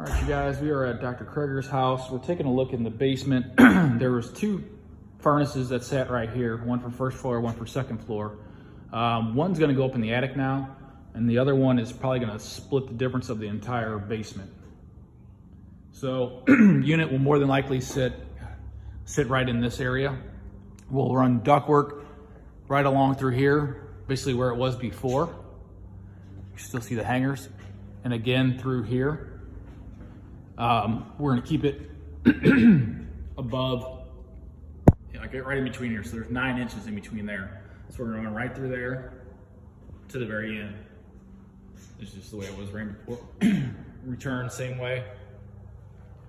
All right, you guys, we are at Dr. Cregger's house. We're taking a look in the basement. there was two furnaces that sat right here, one for first floor, one for second floor. Um, one's gonna go up in the attic now, and the other one is probably gonna split the difference of the entire basement. So unit will more than likely sit, sit right in this area. We'll run ductwork right along through here, basically where it was before. You still see the hangers. And again through here. Um, we're gonna keep it above, know, get right in between here. So there's nine inches in between there. So we're run right through there to the very end. Is just the way it was ran before. Return same way.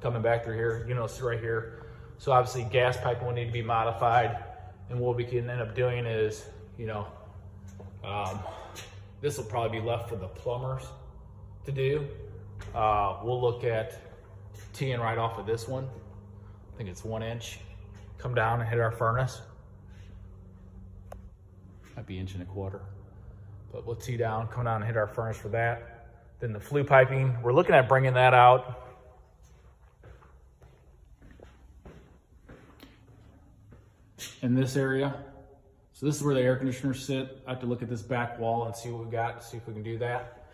Coming back through here, you know, it's right here. So obviously gas pipe will need to be modified. And what we can end up doing is, you know, um, this will probably be left for the plumbers to do. Uh, we'll look at teeing right off of this one. I think it's one inch. Come down and hit our furnace. Might be inch and a quarter. But we'll tee down, come down and hit our furnace for that. Then the flue piping, we're looking at bringing that out. In this area. So this is where the air conditioners sit. I have to look at this back wall and see what we got, see if we can do that.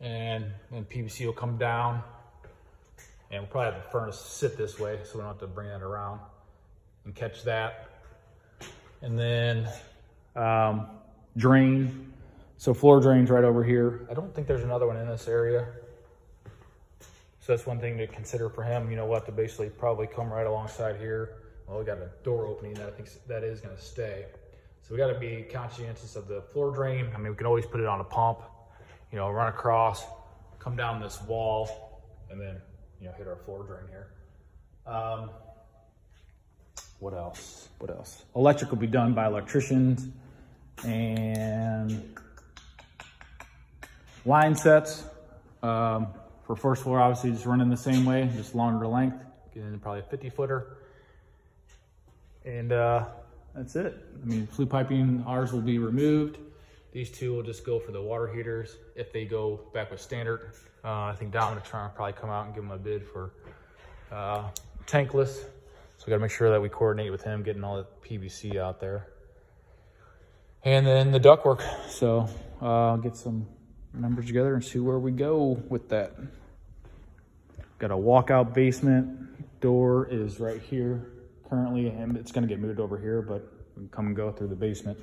And then PVC will come down and we'll probably have the furnace sit this way so we don't have to bring that around and catch that. And then um, drain. So floor drains right over here. I don't think there's another one in this area. So that's one thing to consider for him. You know, we'll have to basically probably come right alongside here. Well, we got a door opening that I think that is gonna stay. So we gotta be conscientious of the floor drain. I mean, we can always put it on a pump, you know, run across, come down this wall, and then, you know, hit our floor drain here. Um, what else? What else? Electric will be done by electricians and line sets. Um, for first floor, obviously just running the same way, just longer length, getting probably a 50 footer. And uh, that's it. I mean, flue piping, ours will be removed. These two will just go for the water heaters if they go back with standard. Uh, I think trying to probably come out and give them a bid for uh, tankless. So we gotta make sure that we coordinate with him getting all the PVC out there. And then the ductwork. So uh, I'll get some numbers together and see where we go with that. Got a walkout basement. Door is right here currently, and it's gonna get moved over here, but we can come and go through the basement.